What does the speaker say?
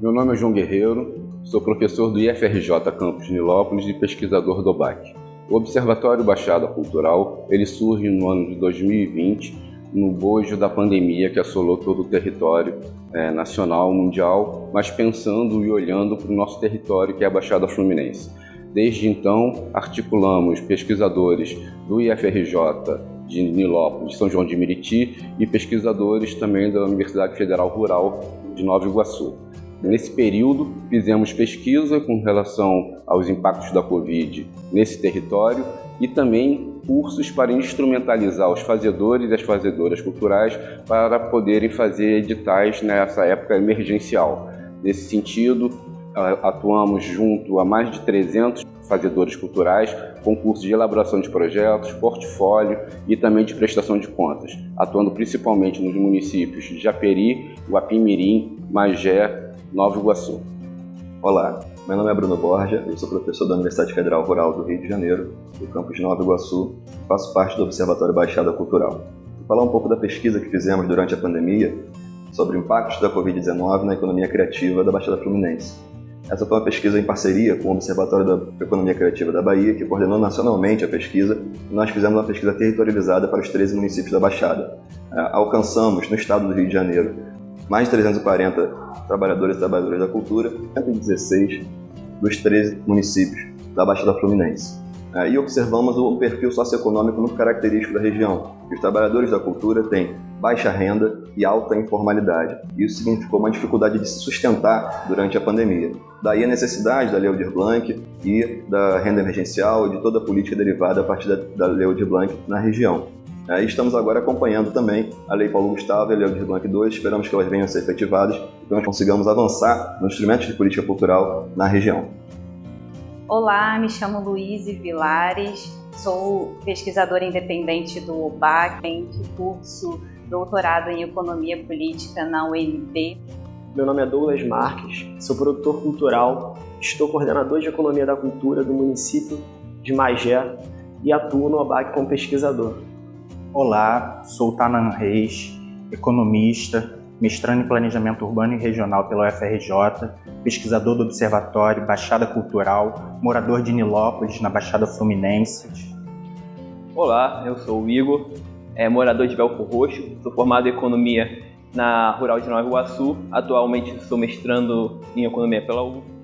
Meu nome é João Guerreiro, sou professor do IFRJ Campus Nilópolis e pesquisador do OBAC. O Observatório Baixada Cultural ele surge no ano de 2020 no bojo da pandemia que assolou todo o território é, nacional, mundial, mas pensando e olhando para o nosso território que é a Baixada Fluminense. Desde então, articulamos pesquisadores do IFRJ de Nilópolis, São João de Meriti e pesquisadores também da Universidade Federal Rural de Nova Iguaçu. Nesse período, fizemos pesquisa com relação aos impactos da Covid nesse território e também cursos para instrumentalizar os fazedores e as fazedoras culturais para poderem fazer editais nessa época emergencial. Nesse sentido, atuamos junto a mais de 300 fazedores culturais, com cursos de elaboração de projetos, portfólio e também de prestação de contas, atuando principalmente nos municípios de Japeri, Guapimirim, Magé, Nova Iguaçu. Olá, meu nome é Bruno Borja, eu sou professor da Universidade Federal Rural do Rio de Janeiro, do campus de Nova Iguaçu, faço parte do Observatório Baixada Cultural. Vou falar um pouco da pesquisa que fizemos durante a pandemia sobre impactos da Covid-19 na economia criativa da Baixada Fluminense. Essa foi uma pesquisa em parceria com o Observatório da Economia Criativa da Bahia, que coordenou nacionalmente a pesquisa, e nós fizemos uma pesquisa territorializada para os 13 municípios da Baixada. É, alcançamos, no estado do Rio de Janeiro, mais de 340 trabalhadores e trabalhadoras da cultura, 116 dos 13 municípios da Baixada Fluminense. É, e observamos o perfil socioeconômico muito característico da região. Os trabalhadores da cultura têm baixa renda e alta informalidade. Isso significou uma dificuldade de se sustentar durante a pandemia. Daí a necessidade da Lei Aldir Blanc e da renda emergencial e de toda a política derivada a partir da Lei Aldir Blanc na região. É, estamos agora acompanhando também a Lei Paulo Gustavo e a Lei Aldir Blanc II, esperamos que elas venham a ser efetivadas e que nós consigamos avançar nos instrumentos de política cultural na região. Olá, me chamo Luíse Vilares, sou pesquisadora independente do OBAC, de curso doutorado em Economia Política na UNB. Meu nome é Douglas Marques, sou produtor cultural, estou coordenador de Economia da Cultura do município de Magé e atuo no OBAC como pesquisador. Olá, sou Tanan Reis, economista, mestrando em Planejamento Urbano e Regional pela UFRJ, pesquisador do Observatório Baixada Cultural, morador de Nilópolis, na Baixada Fluminense. Olá, eu sou o Igor, é, morador de Belfor Roxo, sou formado em Economia na Rural de Nova Iguaçu, atualmente sou mestrando em Economia pela UF